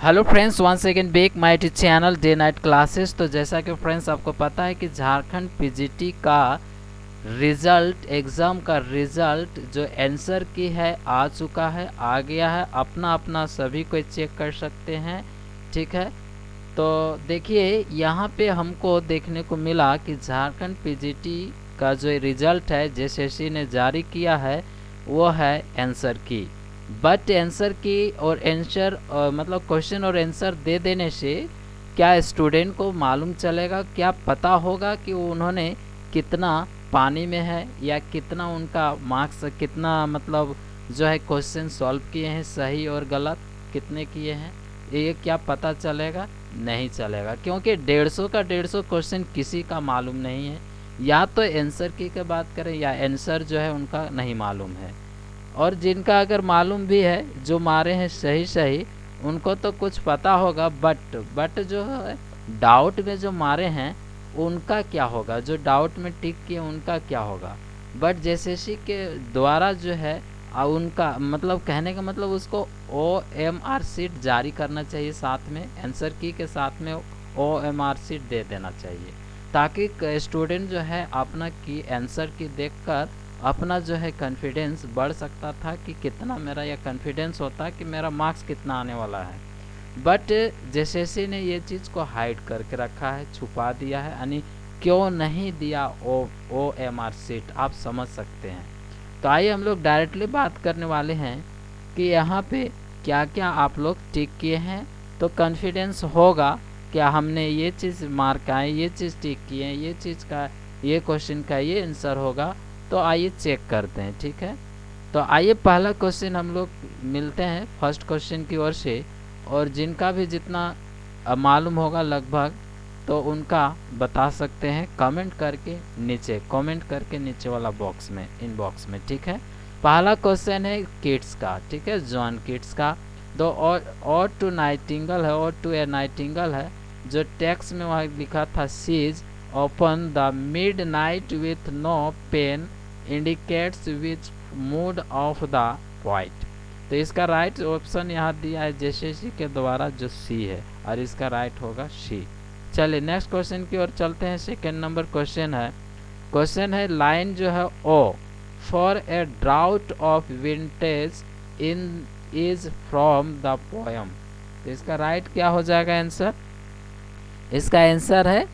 Hello friends one second back my T channel day night classes तो जैसा कि friends आपको पता है कि झारखंड पीजीटी का रिज़ल्ट एग्ज़ाम का रिज़ल्ट जो आंसर की है, आ चुका है, आ गया है। अपना अपना सभी को चेक कर सकते हैं, ठीक है? तो देखिए, यहाँ पे हमको देखने को मिला कि झारखंड पीजीटी का जो रिज़ल्ट है जे ने जारी किया है, वो है आंसर की। बट आंसर की और आंसर मतलब क्वेश्चन और आंसर दे देने से क्या स्टूडेंट को मालूम चलेगा, क्या पता होगा कि उन्होंने कितना पानी में है या कितना उनका मार्क्स कितना मतलब जो है क्वेश्चन सॉल्व किए हैं सही और गलत, कितने किए हैं, ये क्या पता चलेगा? नहीं चलेगा, क्योंकि डेढ़ सौ का डेढ़ सौ क्वेश्चन किसी का मालूम नहीं है। या तो आंसर की का बात करें या आंसर जो है उनका नहीं मालूम है। और जिनका अगर मालूम भी है, जो मारे हैं सही सही उनको तो कुछ पता होगा बट बट जो है डाउट में जो मारे हैं, उनका क्या होगा? जो डाउट में टिक किए उनका क्या होगा? बट जैसे के द्वारा जो है उनका मतलब कहने का मतलब उसको ओ एम आर सीट जारी करना चाहिए साथ में आंसर की के साथ में ओ एम आर सीट दे देना चाहिए। ताकि स्टूडेंट जो है, अपना की आंसर की देखकर अपना जो है कॉन्फिडेंस बढ़ सकता था कि कितना मेरा यह कॉन्फिडेंस होता कि मेरा मार्क्स कितना आने वाला है। बट जैसे ने ये चीज़ को हाइड करके रखा है, छुपा दिया है, यानी क्यों नहीं दिया O O M R sheet आप समझ सकते हैं। तो आइए हम लोग डायरेक्टली बात करने वाले हैं कि यहाँ पे क्या क्या आप लोग टिक किए हैं। तो कॉन्फिडेंस होगा, क्या हमने ये चीज़ मार्क आए, ये चीज़ टिक किए हैं, ये चीज़ का, ये क्वेश्चन का ये आंसर होगा। तो आइए चेक करते हैं, ठीक है? तो आइए पहला क्वेश्चन हम लोग मिलते हैं फ़र्स्ट क्वेश्चन की ओर से, और जिनका भी जितना मालूम होगा लगभग तो उनका बता सकते हैं कमेंट करके नीचे कमेंट करके नीचे वाला बॉक्स में इन बॉक्स में, ठीक है? पहला क्वेश्चन है किड्स का, ठीक है? जॉन किड्स का दो और टू नाइटिंगल है, और टू ए नाइटिंगल है, जो टेक्स्ट में वहाँ लिखा था seize open the midnight with no pen indicates which mood of the point तो इसका राइट ऑप्शन यहाँ दिया है जैसे के द्वारा जो सी है, और इसका राइट होगा सी चलिए नेक्स्ट क्वेश्चन की ओर चलते हैं। सेकेंड नंबर क्वेश्चन है। क्वेश्चन है लाइन जो है O for a draught of vintage in is from the poem तो इसका राइट क्या हो जाएगा आंसर इसका आंसर है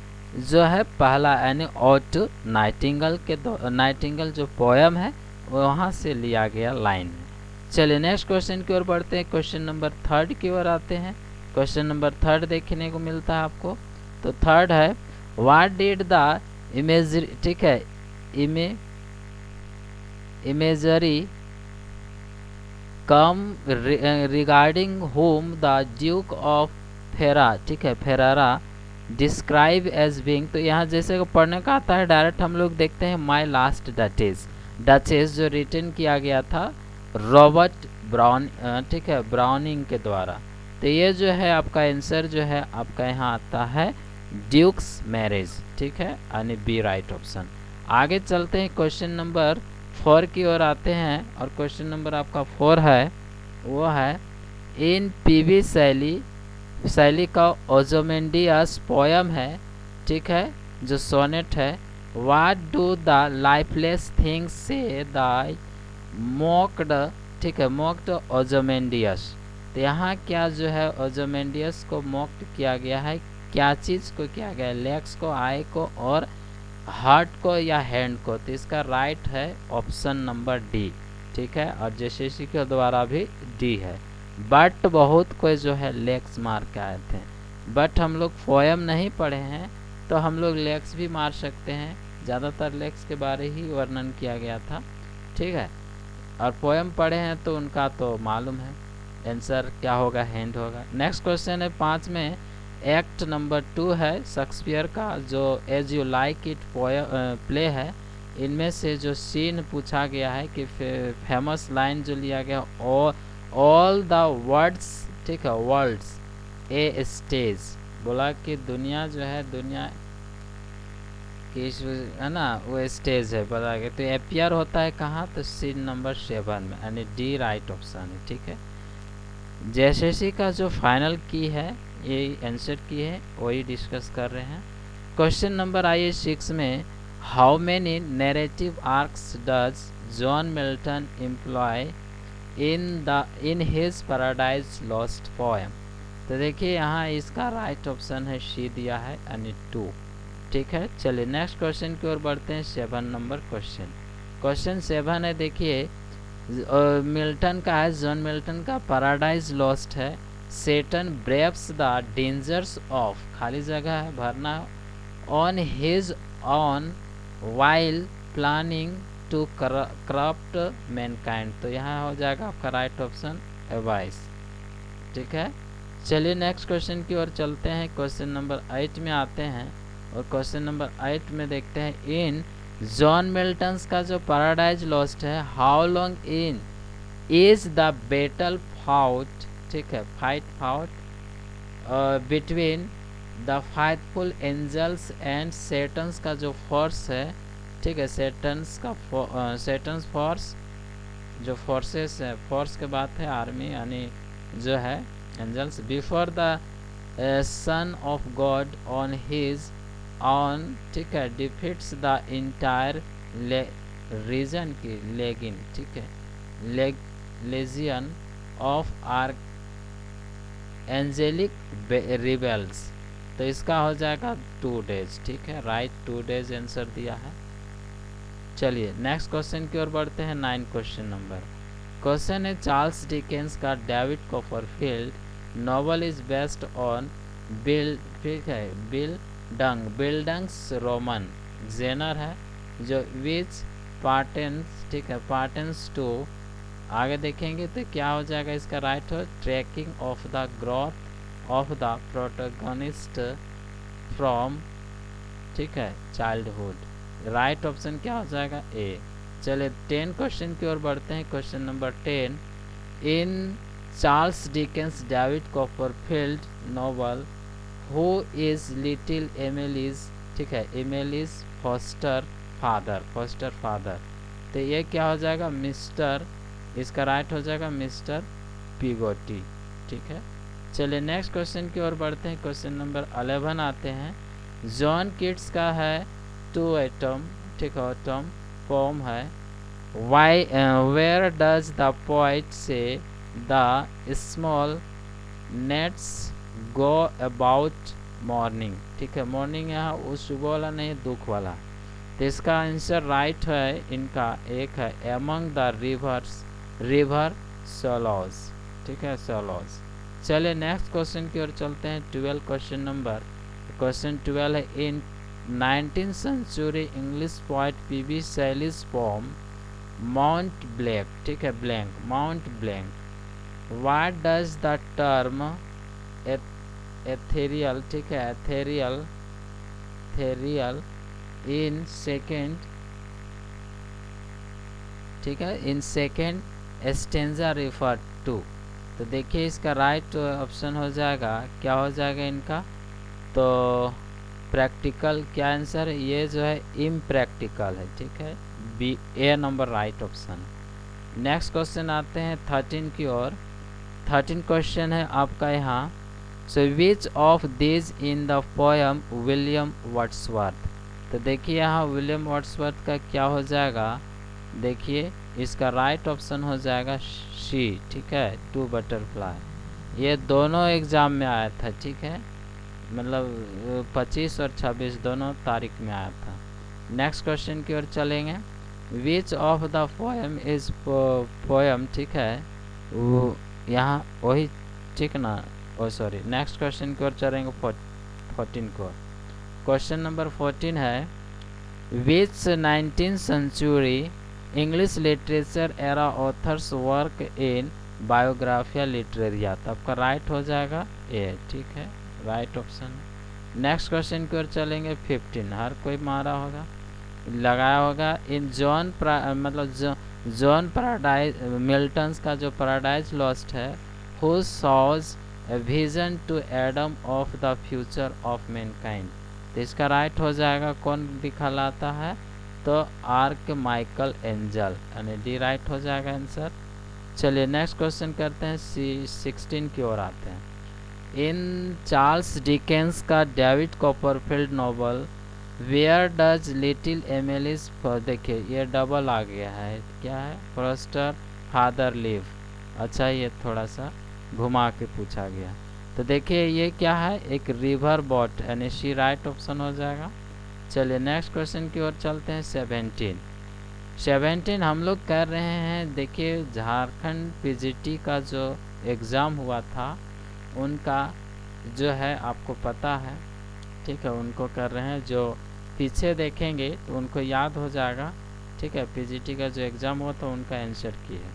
जो है पहला यानी ओट नाइटिंगल के नाइटिंगल जो पोयम है, वहाँ से लिया गया लाइन है चलिए नेक्स्ट क्वेश्चन की ओर बढ़ते हैं। क्वेश्चन नंबर थर्ड की ओर आते हैं। क्वेश्चन नंबर थर्ड देखने को मिलता है आपको। तो थर्ड है वाट डिड द इमेज ठीक है इमे imagery come regarding home the duke of Ferrara ठीक है फेरारा डिस्क्राइब एज बिंग तो यहाँ जैसे पढ़ने का आता है डायरेक्ट हम लोग देखते हैं माई लास्ट डचेज डचेज जो रिटर्न किया गया था रॉबर्ट ब्राउन ठीक है ब्राउनिंग के द्वारा। तो ये जो है आपका आंसर जो है, आपका यहाँ आता है ड्यूक्स मैरिज ठीक है, यानी बी राइट ऑप्शन आगे चलते हैं क्वेश्चन नंबर फोर की ओर आते हैं, और क्वेश्चन नंबर आपका फोर है, वो है इन पीवी शैली शैली का ओजोमेंडियस पोयम है, ठीक है, जो सोनेट है। What do the lifeless things say the ठीक है मोक्ड ओजोमेंडियस तो यहाँ क्या जो है ओजोमेंडियस को मोक्ड किया गया है, क्या चीज़ को किया गया है लेग्स को आई को और हार्ट को या हैंड को। तो इसका राइट है ऑप्शन नंबर डी ठीक है, और जे के द्वारा भी डी है। बट बहुत कोई जो है लेक्स मार के आए थे। बट हम लोग पोयम नहीं पढ़े हैं तो हम लोग लेक्स भी मार सकते हैं। ज़्यादातर लेक्स के बारे ही वर्णन किया गया था। ठीक है? और पोएम पढ़े हैं तो उनका तो मालूम है। आंसर क्या होगा? हैंड होगा। नेक्स्ट क्वेश्चन है पाँच में। एक्ट नंबर टू है शेक्सपियर का, जो as you like it play है। इनमें से जो सीन पूछा गया है कि फे फ़ेमस लाइन जो लिया गया और ऑल द वर्ड्स ठीक है वर्ल्ड्स ए स्टेज बोला कि दुनिया जो है, दुनिया की है ना, वो स्टेज है बता के तो अपियर होता है कहाँ? तो सीन नंबर सेवन में, यानी डी राइट ऑप्शन है, ठीक है? जैसे का जो फाइनल की है, ये आंसर की है, वही डिस्कस कर रहे हैं। क्वेश्चन नंबर आइए सिक्स में how many narrative arcs does John Milton employ in the in his Paradise Lost poem तो देखिए, यहाँ इसका राइट ऑप्शन है सी दिया है यानी टू ठीक है? चलिए नेक्स्ट क्वेश्चन की ओर बढ़ते हैं seven number question question seven है, देखिए मिल्टन का है, जॉन मिल्टन का पैराडाइज लॉस्ट है. Satan braves the dangers of खाली जगह है, भरना on his own while planning to corrupt mankind तो यहाँ हो जाएगा आपका राइट ऑप्शन एवाइस ठीक है? चलिए नेक्स्ट क्वेश्चन की ओर चलते हैं। क्वेश्चन नंबर एट में आते हैं और क्वेश्चन नंबर एट में देखते हैं। इन जॉन मिल्टन्स का जो पैराडाइज लॉस्ट है how long in is the battle fought ठीक है fight fought between the faithful angels and Satan's का जो फोर्स है ठीक है सेटन्स का सेटन्स फोर्स जो फोर्सेस है फोर्स के बात है आर्मी यानी जो है angels before the son of God on his own ठीक है डिफिट्स द इंटायर रीजन की लेगिन ठीक है leg legion of our angelic rebels तो इसका हो जाएगा टू डेज़ ठीक है राइट टू डेज़ आंसर दिया है। चलिए नेक्स्ट क्वेश्चन की ओर बढ़ते हैं नाइन क्वेश्चन नंबर क्वेश्चन है चार्ल्स डिकेंस का David Copperfield novel is based on bill ठीक है बिल डंग बिल्डंग्स रोमन जेनर है, जो विच पार्टेंस ठीक है पार्टेंस टू आगे देखेंगे तो क्या हो जाएगा इसका राइट हो? Tracking of the growth of the protagonist from ठीक है चाइल्डहुड राइट ऑप्शन क्या हो जाएगा? ए चले टेन क्वेश्चन की ओर बढ़ते हैं। Question number ten in Charles Dickens David Copperfield novel who is little Emily's ठीक है Emily's foster father foster father तो ये क्या हो जाएगा? मिस्टर इसका राइट हो जाएगा मिस्टर पिगोटी ठीक है? चलिए नेक्स्ट क्वेश्चन की ओर बढ़ते हैं। क्वेश्चन नंबर अलेवन आते हैं। जॉन किड्स का है टू एटम ठीक है एटम फॉर्म है why where does the poet say the small gnats go about mourning ठीक है मॉर्निंग यहाँ उस सुबह वाला नहीं, दुख वाला। तो इसका आंसर राइट है, इनका एक है among the rivers river sallows ठीक है सोलॉज चलिए नेक्स्ट क्वेश्चन की ओर चलते हैं twelve question number question twelve है in nineteen century English poet P B Shelley's form Mont black, ठीक है, Blanc, Mont Blanc. What does the term ethereal ठीक है एथेरियल थेरियल इन सेकेंड ठीक है in second stanza refer to तो देखिए इसका राइट ऑप्शन हो जाएगा, क्या हो जाएगा इनका? तो प्रैक्टिकल क्या आंसर है? ये जो है इम्प्रैक्टिकल है, ठीक है? B A number right option next question आते हैं थर्टीन की ओर। थर्टीन क्वेश्चन है आपका यहाँ। So which of these in the poem William Wordsworth तो देखिए यहाँ विलियम वर्ड्सवर्थ का क्या हो जाएगा? देखिए, इसका राइट ऑप्शन हो जाएगा सी ठीक है? टू बटरफ्लाई ये दोनों एग्ज़ाम में आया था, ठीक है? मतलब 25 और 26 दोनों तारीख में आया था। नेक्स्ट क्वेश्चन की ओर चलेंगे। Which of the poem is poem ठीक है? वो यहाँ वही ठीक ना? ओ सॉरी नेक्स्ट क्वेश्चन की ओर चलेंगे फोर्टीन को क्वेश्चन नंबर फोर्टीन है which nineteen century English literature era author's work in Biographia Literaria तो आपका राइट हो जाएगा ए ठीक है? राइट ऑप्शन नेक्स्ट क्वेश्चन की ओर चलेंगे, फिफ्टीन। हर कोई मारा होगा, लगाया होगा। इन जॉन मतलब जॉन पैराडाइज, मिल्टन्स का जो पैराडाइज लॉस्ट है, who shows vision to Adam of the future of mankind. तो इसका राइट हो जाएगा, कौन दिखलाता है? तो आर्क माइकल एंजल। यानी डी राइट हो जाएगा आंसर। चलिए, नेक्स्ट क्वेश्चन करते हैं, सी सिक्सटीन की ओर आते हैं। इन चार्ल्स डिकेंस का David Copperfield novel where does little Emily's देखिए, ये डबल आ गया है, क्या है? फर्स्टर फादर लिव अच्छा ये थोड़ा सा घुमा के पूछा गया। तो देखिए, ये क्या है? एक रिवर बॉट, यानी सी राइट ऑप्शन हो जाएगा। चलिए, नेक्स्ट क्वेश्चन की ओर चलते हैं सेवेंटीन सेवेंटीन हम लोग कर रहे हैं, देखिए, झारखंड पीजीटी का जो एग्ज़ाम हुआ था उनका जो है आपको पता है, ठीक है, उनको कर रहे हैं, जो पीछे देखेंगे तो उनको याद हो जाएगा, ठीक है पीजीटी का जो एग्ज़ाम हुआ था उनका आंसर की है।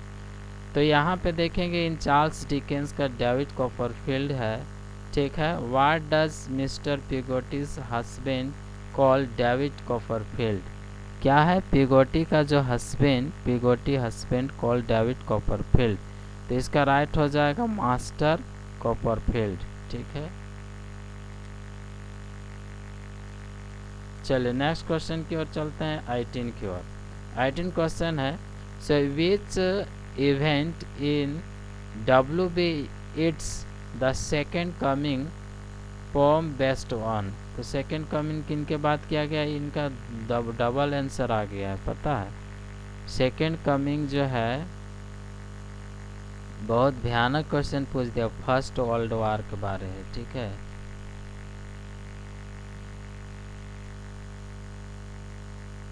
तो यहाँ पे देखेंगे इन चार्ल्स डिकेंस का डेविड कॉपरफील्ड है, ठीक है what does Mr Peggotty's husband call David Copperfield क्या है? पिगोटी का जो husband Peggotty husband call David Copperfield तो इसका राइट हो जाएगा मास्टर कॉपरफील्ड ठीक है? चलिए नेक्स्ट क्वेश्चन की ओर चलते हैं आईटीन की ओर। आईटीन क्वेश्चन है so which event in W B Yeats the Second Coming poem best one तो सेकेंड कमिंग किन के बाद किया गया? इनका डबल आंसर आ गया है, पता है? सेकेंड कमिंग जो है बहुत भयानक क्वेश्चन पूछ दिया। फ़र्स्ट वर्ल्ड वार के बारे में, ठीक है?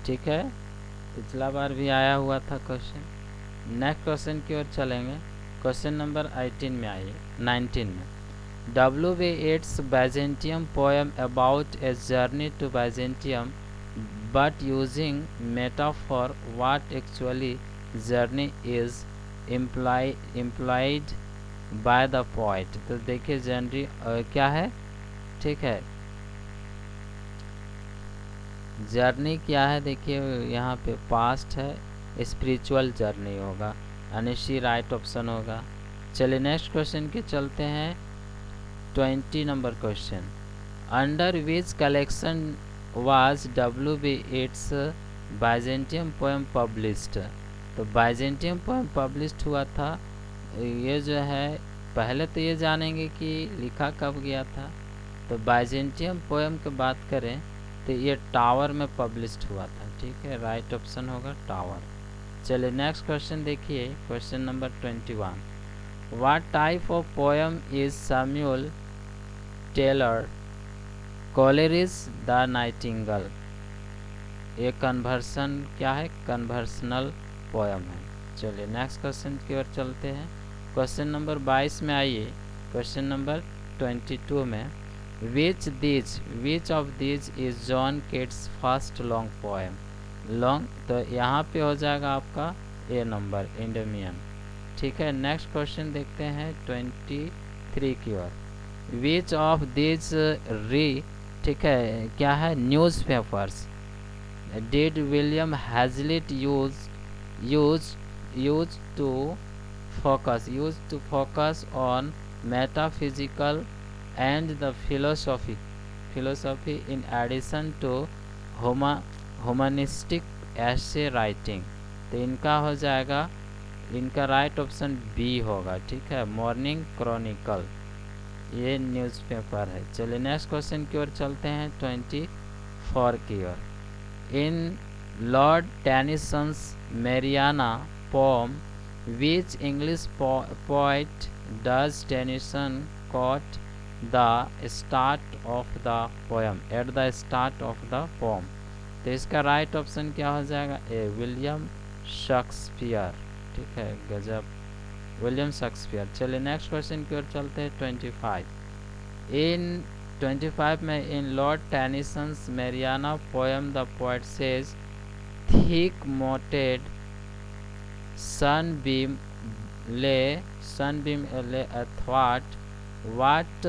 ठीक है? पिछला बार भी आया हुआ था क्वेश्चन नेक्स्ट क्वेश्चन की ओर चलेंगे। क्वेश्चन नंबर एटीन में आइए। नाइनटीन में। W B Yeats Byzantium poem about a journey to Byzantium but using metaphor what actually journey is implied by the poet तो देखिए जर्नी क्या है? ठीक है। जर्नी क्या है? देखिए, यहाँ पे पास्ट है स्पिरिचुअल जर्नी होगा। यानी राइट ऑप्शन होगा। चलिए नेक्स्ट क्वेश्चन के चलते हैं। Twenty number question under which collection was W B Yeats Byzantium poem published तो बाइजेंटियम पोएम पब्लिश हुआ था। ये जो है, पहले तो ये जानेंगे कि लिखा कब गया था। तो बाइजेंटियम पोएम की बात करें तो ये टावर में पब्लिश हुआ था, ठीक है? राइट ऑप्शन होगा टावर चलिए नेक्स्ट क्वेश्चन देखिए। Question number twenty one what type of poem is Samuel Taylor Coleridge the Nightingale ये कन्वर्सन क्या है? कन्वर्सनल पोएम है। चलिए नेक्स्ट क्वेश्चन की ओर चलते हैं। क्वेश्चन नंबर 22 में आइए। क्वेश्चन नंबर 22 में। Which these which of these is John Keats' first long poem long तो यहाँ पे हो जाएगा आपका ए नंबर इंडोमियन ठीक है नेक्स्ट क्वेश्चन देखते हैं ट्वेंटी थ्री की ओर। विच ऑफ़ दिज री ठीक है, क्या है? Newspapers did William Hazlitt use use use to focus use to focus on metaphysical and the philosophy philosophy in addition to huma, humanistic essay writing. तो इनका हो जाएगा, इनका राइट ऑप्शन बी होगा, ठीक है? मॉर्निंग क्रॉनिकल ये न्यूज़पेपर है। चलिए नेक्स्ट क्वेश्चन की ओर चलते हैं ट्वेंटी फोर की ओर। In Lord Tennyson's Mariana poem which English poet does Tennyson quote the start of the poem at the start of the poem तो इसका राइट ऑप्शन क्या हो जाएगा? ए विलियम शेक्सपियर ठीक है, गजब। विलियम शेक्सपियर चलिए नेक्स्ट क्वेश्चन की ओर चलते हैं twenty five in twenty five में in Lord Tennyson's Mariana poem the poet says thick moted sunbeam lay sunbeam ले अथवाट what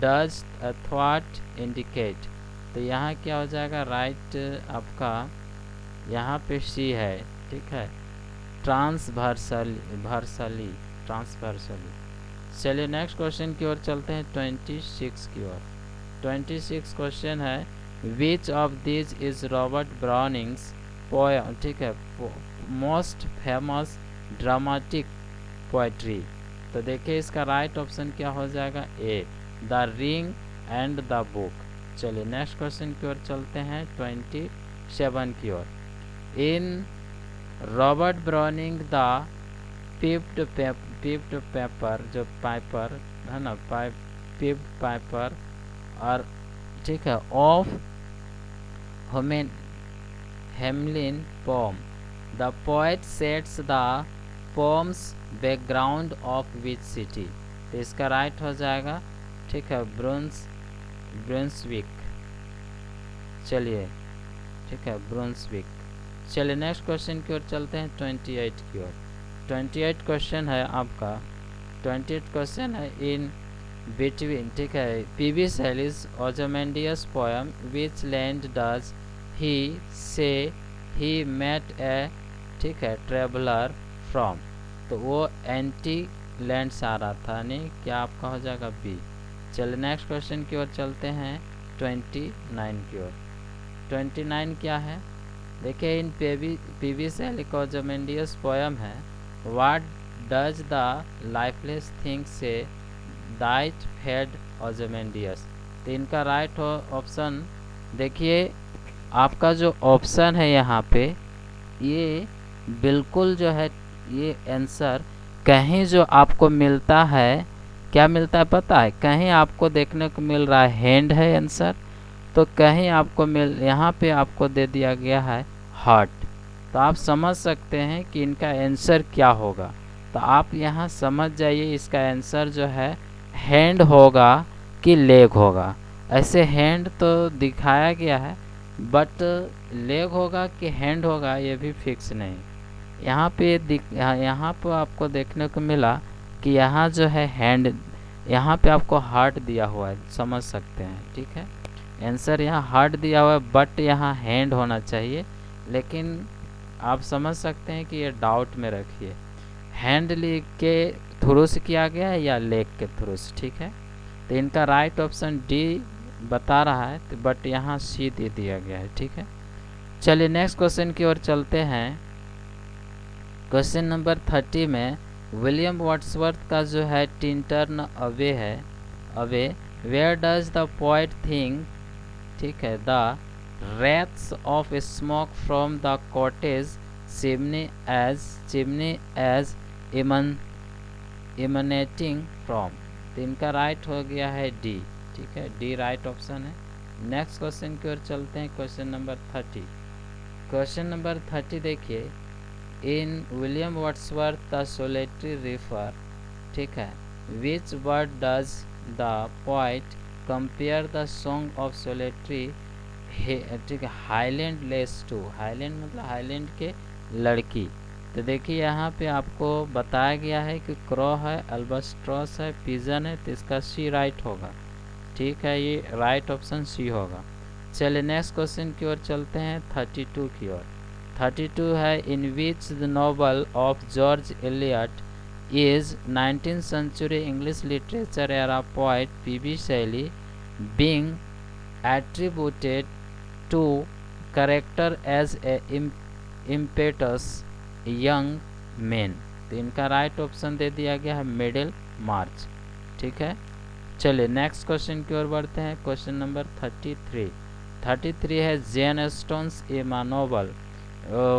does a thought indicate तो यहाँ क्या हो जाएगा? राइट आपका यहाँ पे सी है, ठीक है? ट्रांसवर्सली भर्सली ट्रांसवर्सली। चलिए नेक्स्ट क्वेश्चन की ओर चलते हैं, ट्वेंटी सिक्स की ओर। ट्वेंटी सिक्स क्वेश्चन है which of this is Robert Browning's poem ठीक है मोस्ट फ़ेमस ड्रामेटिक पोइट्री तो देखिए इसका राइट ऑप्शन क्या हो जाएगा? A the ring and the book चलिए नेक्स्ट क्वेश्चन की ओर चलते हैं ट्वेंटी सेवन की ओर. In Robert Browning the pied pied paper जो पाइपर है ना पाइप पिप्ड पाइपर और ठीक है of Hamelin poem the poet sets the poem's background of which city तो इसका राइट हो जाएगा। ठीक है ब्रोंस ब्रुंसविक चलिए, ठीक है ब्रुंसविक चलिए नेक्स्ट क्वेश्चन की ओर चलते हैं ट्वेंटी एट की ओर। ट्वेंटी एट क्वेश्चन है आपका। ट्वेंटी एट क्वेश्चन है इन बिटवीन ठीक है। P B Shelley's Ozymandias poem which land does he say he met ए ठीक है ट्रेवलर फ्रॉम तो वो एंटी लैंड आ रहा था, नहीं, क्या आपका हो जाएगा बी चलिए नेक्स्ट क्वेश्चन की ओर चलते हैं ट्वेंटी नाइन की ओर। ट्वेंटी नाइन क्या है? देखिए, इन पेवी पी वी से लिकोजमेंडियस पोएम है what does the lifeless thing say that fade ओजोमेंडियस तो इनका राइट ऑप्शन देखिए आपका जो ऑप्शन है यहाँ पे, ये बिल्कुल जो है, ये आंसर कहीं जो आपको मिलता है, क्या मिलता है पता है? कहीं आपको देखने को मिल रहा है हैंड है आंसर तो कहीं आपको मिल, यहाँ पे आपको दे दिया गया है हार्ट तो आप समझ सकते हैं कि इनका आंसर क्या होगा। तो आप यहाँ समझ जाइए, इसका आंसर जो है हैंड होगा कि लेग होगा। ऐसे हैंड तो दिखाया गया है बट लेग होगा कि हैंड होगा, ये भी फिक्स नहीं। यहाँ पे यहाँ पर आपको देखने को मिला कि यहाँ जो है हैंड यहाँ पे आपको हार्ट दिया हुआ है, समझ सकते हैं, ठीक है? आंसर यहाँ हार्ट दिया हुआ है बट यहाँ हैंड होना चाहिए। लेकिन आप समझ सकते हैं कि ये डाउट में रखिए। हैंड लिख के थ्रू से किया गया है या लेग के थ्रू से ठीक है? तो इनका राइट ऑप्शन डी बता रहा है तो बट यहाँ सी दे दिया गया है, ठीक है? चलिए नेक्स्ट क्वेश्चन की ओर चलते हैं। क्वेश्चन नंबर थर्टी में विलियम वाट्सवर्थ का जो है टिंटर्न अवे है Abbey where does the poet think ठीक है the wreaths of smoke from the cottage chimney as chimney as इमन इमनेटिंग फ्रॉम इनका राइट हो गया है डी ठीक है डी राइट ऑप्शन है। नेक्स्ट क्वेश्चन की ओर चलते हैं question number thirty question number thirty देखिए। In William Wordsworth the solitary reaper ठीक है। Which word does the poet compare the song of solitary ठीक है हाईलैंड लेस टू हाईलैंड मतलब हाईलैंड के लड़की। तो देखिए, यहाँ पे आपको बताया गया है कि क्रॉ है अल्बस्ट्रॉस है पिजन है तो इसका सी राइट होगा। ठीक है, ये राइट ऑप्शन सी होगा। चलिए नेक्स्ट क्वेश्चन की ओर चलते हैं 32 की ओर। 32 है in which the novel of George Eliot is nineteen century English literature era poet P V Shelley being attributed to character as a impetus young man तो इनका राइट ऑप्शन दे दिया गया है मिडिल मार्च ठीक है? चलिए नेक्स्ट क्वेश्चन की ओर बढ़ते हैं। Question number thirty three thirty three है Jane Austen's Emma novel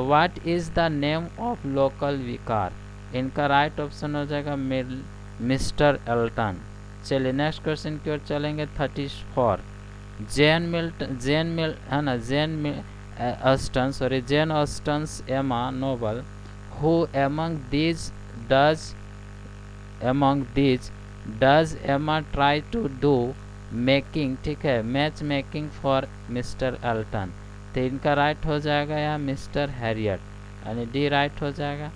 what is the name of local vicar इनका राइट ऑप्शन हो जाएगा मिस्टर एल्टन। चलिए नेक्स्ट क्वेश्चन की ओर चलेंगे थर्टी फोर जेन मिल्ट जेन मिल है ना Jane Austen sorry Jane Austen's Emma novel who among these does among these does Emma try to do making ठीक है match making for Mr Elton तो इनका राइट हो जाएगा या मिस्टर हैरियट यानी डी राइट हो जाएगा।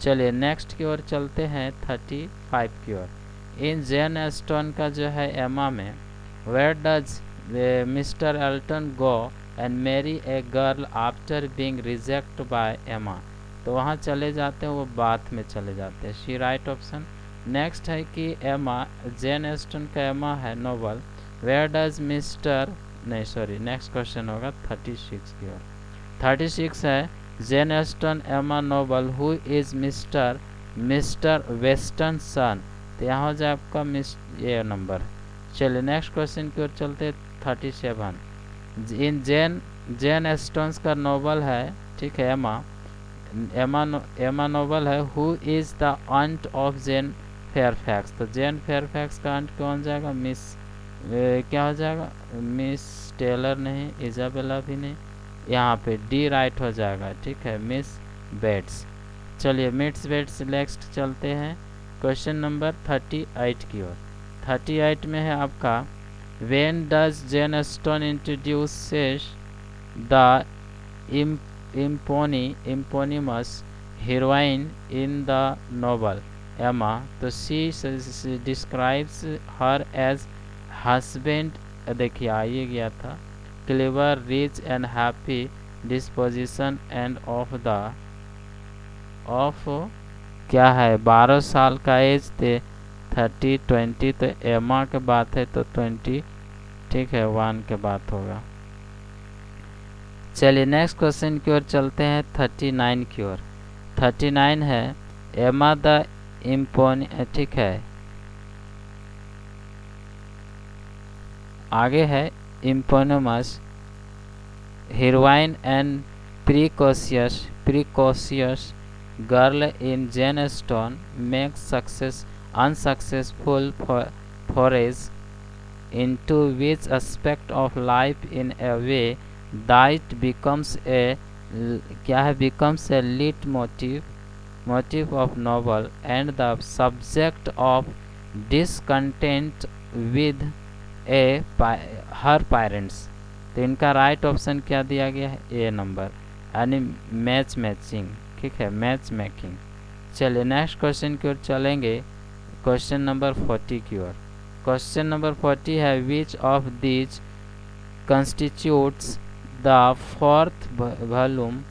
चलिए नेक्स्ट की ओर चलते हैं थर्टी फाइव की ओर। इन जेन एस्टोन का जो है एमा में where does Mr Elton go and marry a girl after being reject by Emma तो वहाँ चले जाते हैं, वो बाथ में चले जाते हैं। शी राइट ऑप्शन नेक्स्ट है कि एमा जेन एस्टन का एमा है नोबल वेयर डज मिस्टर नहीं सॉरी नेक्स्ट क्वेश्चन होगा थर्टी सिक्स की ओर. थर्टी सिक्स है Jane Austen Emma novel who is Mr Mr Weston's son तो यहाँ हो जाए आपका मिस ये नंबर चलिए नेक्स्ट क्वेश्चन की ओर चलते थर्टी सेवन इन जेन जेन एस्टोन्स का नोबल है, ठीक है एमा एमा एमा नोबल है who is the aunt of Jane Fairfax तो जेन फेयरफैक्स का अंट कौन जाएगा? मिस ए, क्या हो जाएगा? मिस टेलर नहीं इजाबेला भी नहीं। यहाँ पे डी राइट हो जाएगा ठीक है? मिस बेट्स चलिए मिट्स बेट्स नेक्स्ट चलते हैं। क्वेश्चन नंबर थर्टी एट की ओर। थर्टी एट में है आपका when does Jane Austen introduce the इम्पोनी eponymous heroine in the novel Emma तो she describes her as husband देखिए, आइए गया था। Clever rich and happy disposition and of the of क्या है? बारह साल का एज थे। थर्टी, ट्वेंटी तो एमा के बात है तो ट्वेंटी, ठीक है वन के बात होगा। चलिए नेक्स्ट क्वेश्चन की ओर चलते हैं, थर्टी नाइन की ओर। थर्टी नाइन है एमा द इम्पोन ठीक है। आगे है eponymous heroine and precocious precocious girl in Jane Austen, make success, unsuccessful forays, into which aspect of life in a way that becomes a, क्या है, becomes a lead motive of novel and the subject of discontent with a her parents. तो इनका right right option क्या दिया गया है? A number यानी match matching ठीक है? मैच मेकिंग चलिए नेक्स्ट क्वेश्चन की ओर चलेंगे। क्वेश्चन नंबर फोर्टी की ओर। क्वेश्चन नंबर फोर्टी है which of these constitutes the fourth volume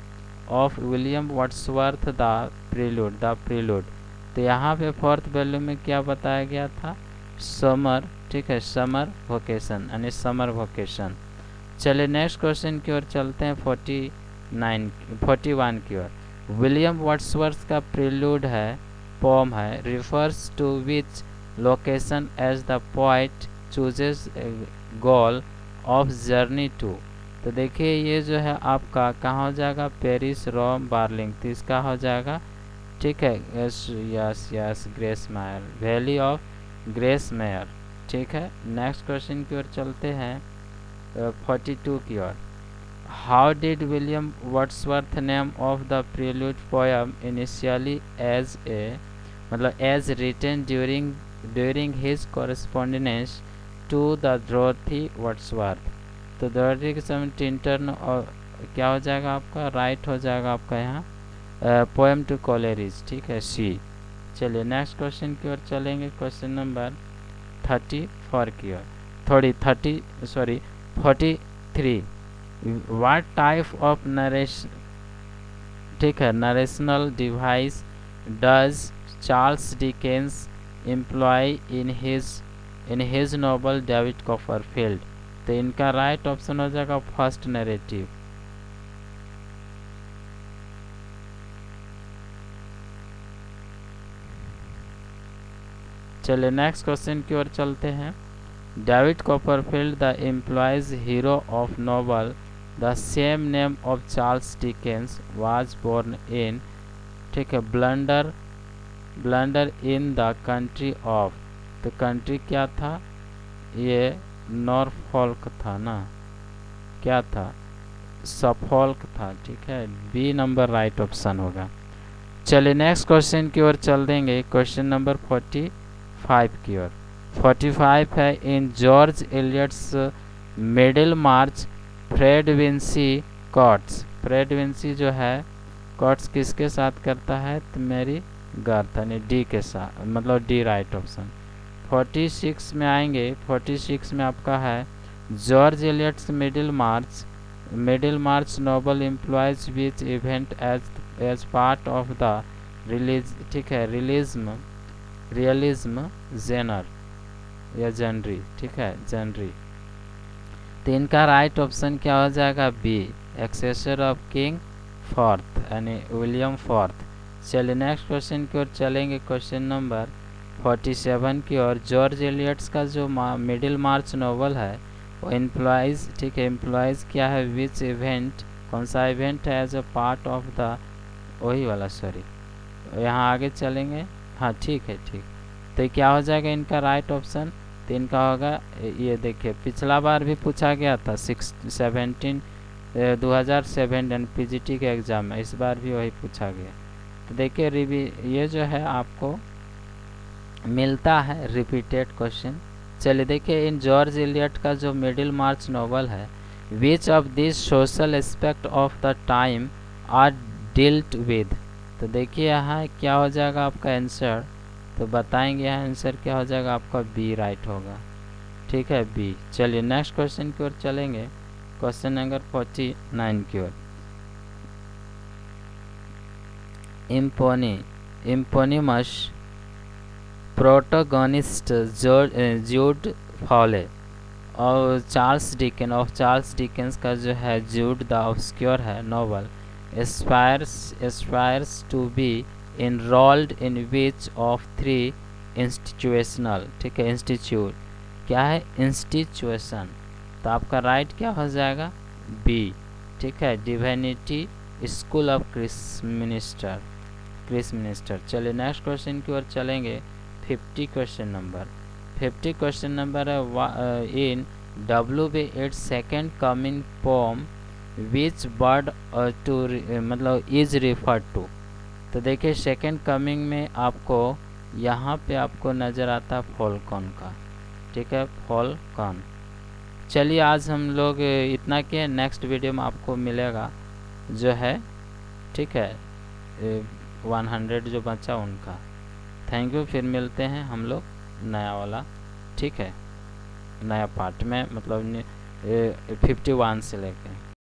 of William Wordsworth the Prelude the Prelude तो यहाँ पे फोर्थ वैल्यू में क्या बताया गया था? समर ठीक है समर वोकेशन यानी समर वोकेशन चलिए नेक्स्ट क्वेश्चन की ओर चलते हैं फोर्टी नाइन फोर्टी वन की ओर. विलियम वर्ड्सवर्थ का प्रीलूड है पॉम है refers to which location as the poet chooses goal of journey to तो देखिए, ये जो है आपका, कहाँ हो जाएगा? पेरिस, रोम बार्लिंग तो इसका हो जाएगा, ठीक है, yes yes yes, Grasmere, valley of Grasmere, ठीक है? नेक्स्ट क्वेश्चन की ओर चलते हैं फोर्टी टू की ओर। How did William Wordsworth name of the Prelude poem initially as a मतलब as written during during his correspondence to the Dorothy Wordsworth? तो दर्जी के समय टिंटर्न और क्या हो जाएगा आपका? राइट हो जाएगा आपका यहाँ पोएम टू कॉलेरीज ठीक है? सी चलिए नेक्स्ट क्वेश्चन की ओर चलेंगे। क्वेश्चन नंबर थर्टी फोर की ओर। थोड़ी thirty sorry forty three what type of Naresh ठीक है narrational device does Charles Dickens employ in his in his novel David Copperfield तो इनका राइट ऑप्शन हो जाएगा फ़र्स्ट नैरेटिव चलिए नेक्स्ट क्वेश्चन की ओर चलते हैं. David Copperfield the employs hero of novel the same name of Charles Dickens was born in ठीक है blunder blunder in the country of तो कंट्री क्या था? ये नॉरफॉल्क था ना? क्या था? सफॉल्क था, ठीक है? बी नंबर राइट ऑप्शन होगा। चलिए नेक्स्ट क्वेश्चन की ओर चल देंगे। क्वेश्चन नंबर फोर्टी फाइव की ओर। फोर्टी फाइव है in George Eliot's Middlemarch Fred Vincy courts. Fred Vincy जो है, कॉट्स किसके साथ करता है? तो मेरी गर्थ यानी डी के साथ मतलब D right option. Forty six में आएँगे, फोर्टी सिक्स में आपका है। George Eliot's Middlemarch Middlemarch novel employs which event as as part of the release, ठीक है, रिलीज्म, रियलिज्म जेनर, या जनरी, ठीक है, जनरी। तो इनका राइट ऑप्शन क्या हो जाएगा? B, accession of king fourth, यानी विलियम फोर्थ। चलिए नेक्स्ट क्वेश्चन की ओर चलेंगे, क्वेश्चन नंबर 47 की और जॉर्ज एलियट्स का जो मिडिल मार्च नोवेल है, वो एम्प्लॉयज़ ठीक है एम्प्लॉयज़ क्या है विच इवेंट कौन सा इवेंट है as a part of the वही वाला सॉरी यहाँ आगे चलेंगे। हाँ ठीक है, ठीक. तो क्या हो जाएगा इनका राइट ऑप्शन तो इनका होगा, ये देखिए, पिछला बार भी पूछा गया था सिक्स सेवेंटीन दो हज़ार सेवन एन पी के एग्ज़ाम में, इस बार भी वही पूछा गया. तो देखिए, रिवी, ये जो है आपको मिलता है रिपीटेड क्वेश्चन चलिए देखिए, इन जॉर्ज इलियट का जो मिडिल मार्च नॉवल है which of this social aspect of the time are dealt with तो देखिए यहाँ क्या हो जाएगा आपका आंसर तो बताएँगे यहाँ आंसर क्या हो जाएगा, आपका बी राइट होगा। ठीक है बी चलिए नेक्स्ट क्वेश्चन की ओर चलेंगे। क्वेश्चन नंबर फोर्टी नाइन की ओर। इम्पोनी इम्पोनिमस प्रोटोगोनिस्ट जूड फॉले और Charles Dickens of Charles Dickens का जो है जूड द ऑब्सक्योर है novel aspires aspires to be enrolled in which of three institutional ठीक है इंस्टीट्यूट क्या है? इंस्टीट्यूशन तो आपका राइट क्या हो जाएगा? बी ठीक है? Divinity school of Christminster Christminster चलिए नेक्स्ट क्वेश्चन की ओर चलेंगे। Fifty question number. Fifty question number है in W B Yeats second coming poem which bird to मतलब इज़ रिफर टू तो देखिए सेकेंड कमिंग में आपको, यहाँ पे आपको नज़र आता फॉलकॉन का। ठीक है? फॉलकॉन चलिए आज हम लोग इतना किए नेक्स्ट वीडियो में आपको मिलेगा, जो है, ठीक है वन हंड्रेड जो बचा उनका। थैंक यू फिर मिलते हैं हम लोग नया वाला। ठीक है? नया पार्ट में मतलब फिफ्टी वन से लेके।